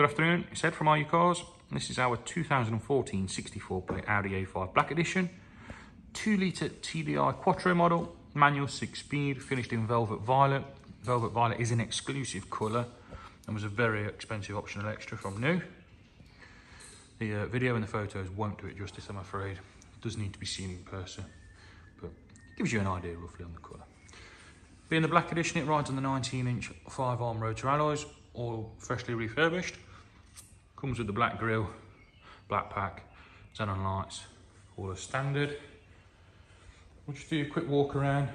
Good afternoon, it's Ed from R U Cars. This is our 2014 64 plate Audi A5 Black Edition. 2 litre TDI Quattro model, manual 6 speed, finished in Velvet Violet. Velvet Violet is an exclusive colour and was a very expensive optional extra from new. The uh, video and the photos won't do it justice, I'm afraid. It does need to be seen in person, but it gives you an idea roughly on the colour. Being the black edition, it rides on the 19 inch 5 arm rotor alloys, all freshly refurbished. Comes with the black grille, black pack, xenon lights, all as standard. We'll just do a quick walk around,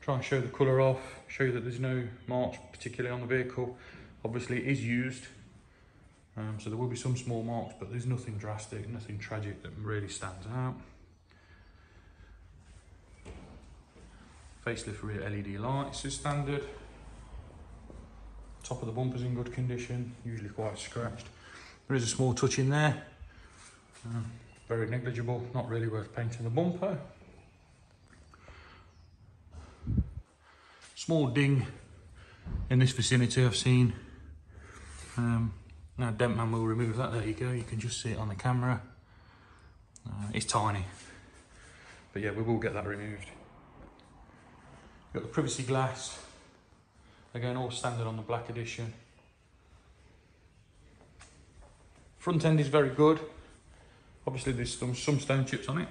try and show the colour off, show you that there's no marks particularly on the vehicle. Obviously it is used, um, so there will be some small marks, but there's nothing drastic, nothing tragic that really stands out. Facelift rear LED lights is standard. Top of the bumper's in good condition, usually quite scratched. There is a small touch in there, uh, very negligible, not really worth painting the bumper. Small ding in this vicinity I've seen. Um, now Dentman will remove that, there you go, you can just see it on the camera. Uh, it's tiny, but yeah, we will get that removed. Got the privacy glass, Again, all standard on the black edition. Front end is very good. Obviously there's some, some stone chips on it.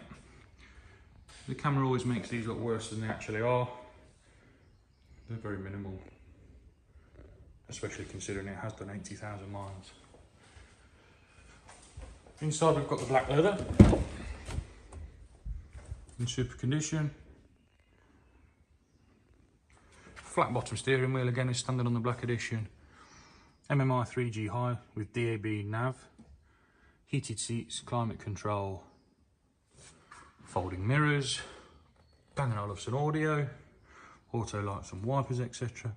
The camera always makes these look worse than they actually are. They're very minimal, especially considering it has done 80,000 miles. Inside we've got the black leather in super condition. Flat bottom steering wheel again is standard on the black edition. MMI 3G high with DAB nav. Heated seats, climate control, folding mirrors, Bang & Olufsen audio, auto lights and wipers, etc.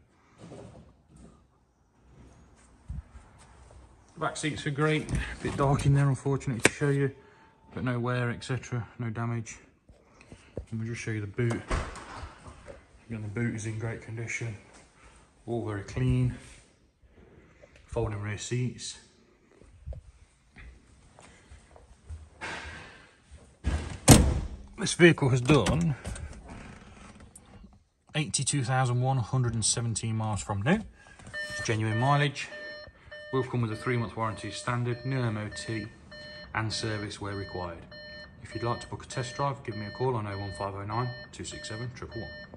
Back seats are great, a bit dark in there unfortunately to show you, but no wear, etc., no damage. Let we'll just show you the boot. The boot is in great condition, all very clean. Folding rear seats. This vehicle has done 82,117 miles from new. It's genuine mileage. Will come with a three month warranty standard, new MOT and service where required. If you'd like to book a test drive, give me a call on 01509 267 111.